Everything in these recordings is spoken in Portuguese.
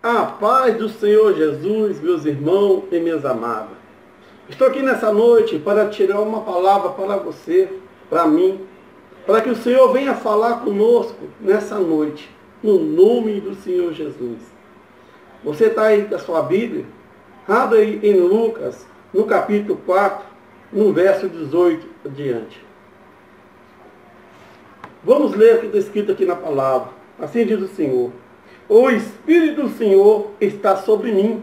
A paz do Senhor Jesus, meus irmãos e minhas amadas. Estou aqui nessa noite para tirar uma palavra para você, para mim, para que o Senhor venha falar conosco nessa noite, no nome do Senhor Jesus. Você está aí com a sua Bíblia? Abra aí em Lucas, no capítulo 4, no verso 18 adiante. Vamos ler o que está escrito aqui na palavra. Assim diz o Senhor. O Espírito do Senhor está sobre mim,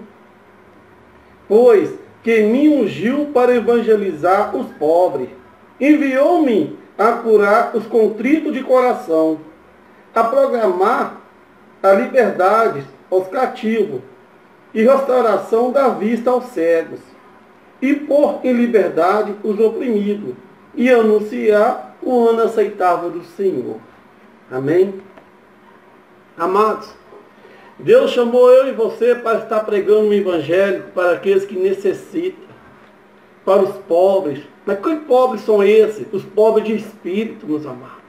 pois que me ungiu para evangelizar os pobres. Enviou-me a curar os contritos de coração, a programar a liberdade aos cativos e restauração da vista aos cegos, e pôr em liberdade os oprimidos, e anunciar o ano aceitável do Senhor. Amém? Amados, Deus chamou eu e você para estar pregando o Evangelho para aqueles que necessitam, para os pobres. Mas que pobres são esses? Os pobres de espírito, meus amados.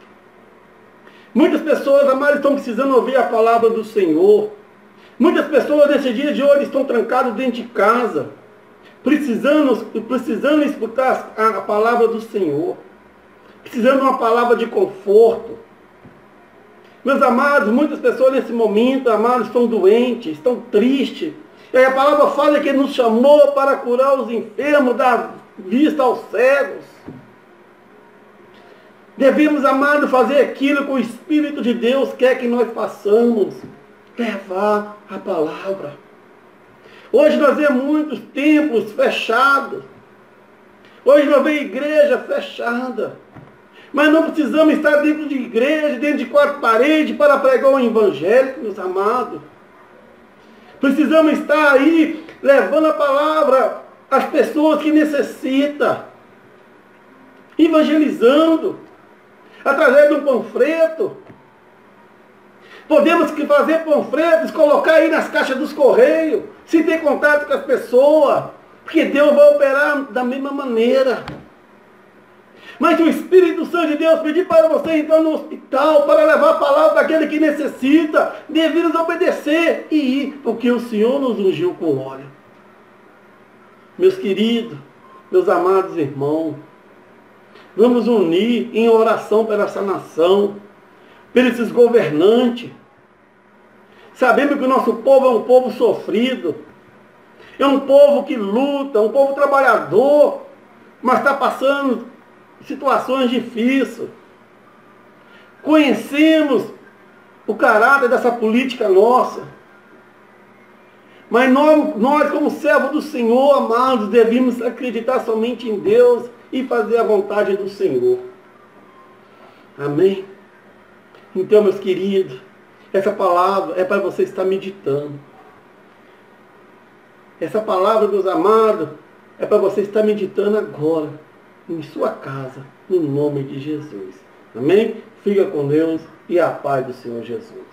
Muitas pessoas, amados, estão precisando ouvir a palavra do Senhor. Muitas pessoas nesse dia de hoje estão trancadas dentro de casa, precisando, precisando escutar a palavra do Senhor, precisando de uma palavra de conforto, meus amados, muitas pessoas nesse momento, amados, estão doentes, estão tristes. E a palavra fala que Ele nos chamou para curar os enfermos, dar vista aos cegos. Devemos, amados, fazer aquilo que o Espírito de Deus quer que nós façamos. Levar a palavra. Hoje nós vemos muitos templos fechados. Hoje nós vemos igreja fechada. Mas não precisamos estar dentro de igreja, dentro de quatro paredes para pregar o evangelho, meus amados. Precisamos estar aí levando a palavra às pessoas que necessitam. Evangelizando. Através de um panfleto. Podemos fazer panfletos, colocar aí nas caixas dos correios, se ter contato com as pessoas. Porque Deus vai operar da mesma maneira. Mas o Espírito Santo de Deus pedir para você entrar no hospital para levar a palavra daquele que necessita, devemos obedecer e ir, porque o Senhor nos ungiu com óleo. Meus queridos, meus amados irmãos, vamos unir em oração pela essa nação, pelos esses governantes. Sabemos que o nosso povo é um povo sofrido, é um povo que luta, um povo trabalhador, mas está passando situações difíceis. Conhecemos o caráter dessa política nossa. Mas nós, nós, como servos do Senhor, amados, devemos acreditar somente em Deus e fazer a vontade do Senhor. Amém? Então, meus queridos, essa palavra é para você estar meditando. Essa palavra, meus amados, é para você estar meditando agora em sua casa, no nome de Jesus. Amém? Fica com Deus e a paz do Senhor Jesus.